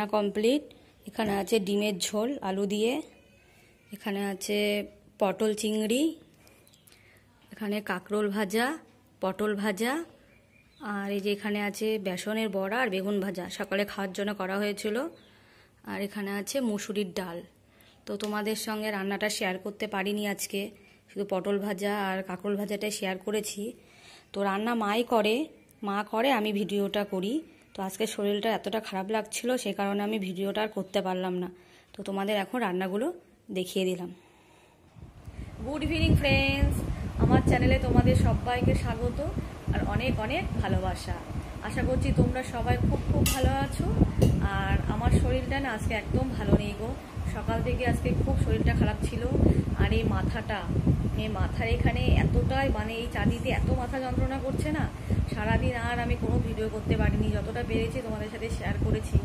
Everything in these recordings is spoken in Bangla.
রান্না কমপ্লিট এখানে আছে ডিমের ঝোল, আলু দিয়ে। এখানে আছে পটল চিংড়ি। এখানে কাকরোল ভাজা, পটল ভাজা। আর এই যে এখানে আছে বেসনের বড়া আর বেগুন ভাজা। সকালে খাওয়ার জন্য করা হয়েছিল। আর এখানে আছে মুসুরির ডাল। তো তোমাদের সঙ্গে রান্নাটা শেয়ার করতে পারিনি আজকে। শুধু পটল ভাজা আর কাকরোল ভাজাটাই শেয়ার করেছি। তো রান্না মাই করে, মা করে, আমি ভিডিওটা করি। তো আজকে শরীরটা এতটা খারাপ লাগছিল সেই কারণে আমি ভিডিওটা আর করতে পারলাম না। তো তোমাদের এখন রান্নাগুলো দেখিয়ে দিলাম। গুড ইভিনিং ফ্রেন্ডস আমার চ্যানেলে তোমাদের সবাইকে স্বাগত আর অনেক অনেক ভালোবাসা। আশা করছি তোমরা সবাই খুব খুব ভালো আছো। আর আমার শরীরটা না আজকে একদম ভালো নেই গো। সকাল থেকে আজকে খুব শরীরটা খারাপ ছিল। আর এই মাথাটা, এই মাথার এখানে এতটাই মানে এই চাঁদিতে এত মাথা যন্ত্রণা করছে না সারাদিন আর আমি কোনো ভিডিও করতে পারিনি। যতটা পেরেছি তোমাদের সাথে শেয়ার করেছি।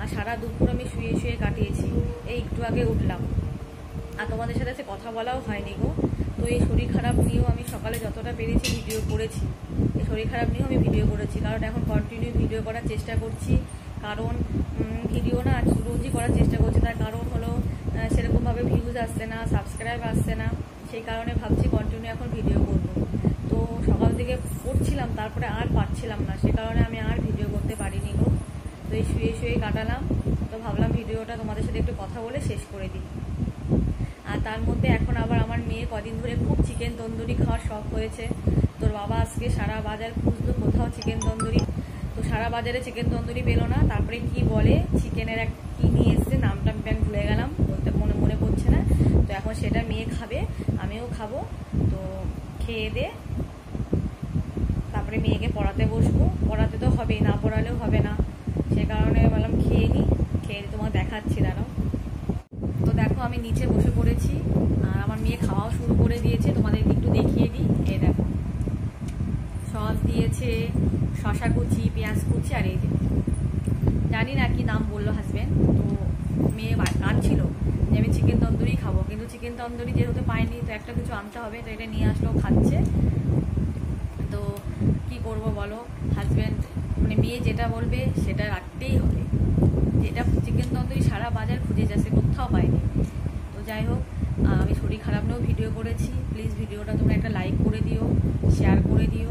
আর সারা দুপুর আমি শুয়ে শুয়ে কাটিয়েছি। এই একটু আগে উঠলাম। আর তোমাদের সাথে সে কথা বলাও হয়নি গো। তো এই শরীর খারাপ নিয়েও আমি সকালে যতটা পেরেছি ভিডিও করেছি। এই শরীর খারাপ নিয়েও আমি ভিডিও করেছি। কারণ এখন কন্টিনিউ ভিডিও করার চেষ্টা করছি। কারণ ভিডিও না রোজই করার চেষ্টা করছি। তার কারণ হলো সেরকমভাবে ভিউজ আসছে না সাবস্ক্রাইব আসছে না। সেই কারণে ভাবছি কন্টিনিউ এখন ভিডিও করব। সকাল থেকে করছিলাম, তারপরে আর পারছিলাম না। সে কারণে আমি আর ভিডিও করতে পারিনি গো। তো এই শুয়ে শুয়ে কাটালাম। তো ভাবলাম ভিডিওটা তোমাদের সাথে একটু কথা বলে শেষ করে দিই। আর তার মধ্যে এখন আবার আমার মেয়ে কদিন ধরে খুব চিকেন তন্দুরি খাওয়ার শখ হয়েছে। তোর বাবা আজকে সারা বাজার খুঁজলো কোথাও চিকেন তন্দুরি। তো সারা বাজারে চিকেন তন্দুরি পেল না। তারপরে কি বলে? চিকেনের এক কি নিয়ে এসছে? নামটা আমি ভুলে গেলাম। বলতে মনে মনে পড়ছে না। তো এখন সেটা মেয়ে খাবে, আমিও খাব। তো খেয়ে দে। তারপরে মেয়েকে পড়াতে বসবো। পড়াতে তো হবেই, না পড়ালেও হবে না। সে কারণে বললাম, খেয়ে নিই খেয়ে তোমার দেখাচ্ছি, দাঁড়াও। তো দেখো, আমি নিচে বসে পড়েছি, আর আমার মেয়ে খাওয়াও শুরু করে দিয়েছে তোমাদের একটু দেখিয়ে দিই। এই দেখো, সস দিয়েছে শশা কুচি, পেঁয়াজ কুচি, আর এই জানি না কি নাম বলল হাজব্যান্ড তো মেয়ে কাঁদছিল যে আমি চিকেন তন্দুরি খাব। কিন্তু চিকেন তন্দুরি যেহেতু পাইনি, তো একটা কিছু আনতে হবে, তো এটা নিয়ে আসলেও খাচ্ছে। কি করব বলো? হাজব্যান্ড মানে মেয়ে যেটা বলবে সেটা রাখতেই হবে। যেটা চিকেন তন্দুরি সারা বাজার খুঁজে যাচ্ছে কোথাও পায়নি। তো যাই হোক আমি শরীর খারাপ নিয়েও ভিডিও করেছি। প্লিজ ভিডিওটা তোমরা একটা লাইক করে দিও শেয়ার করে দিও।